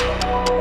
Bye.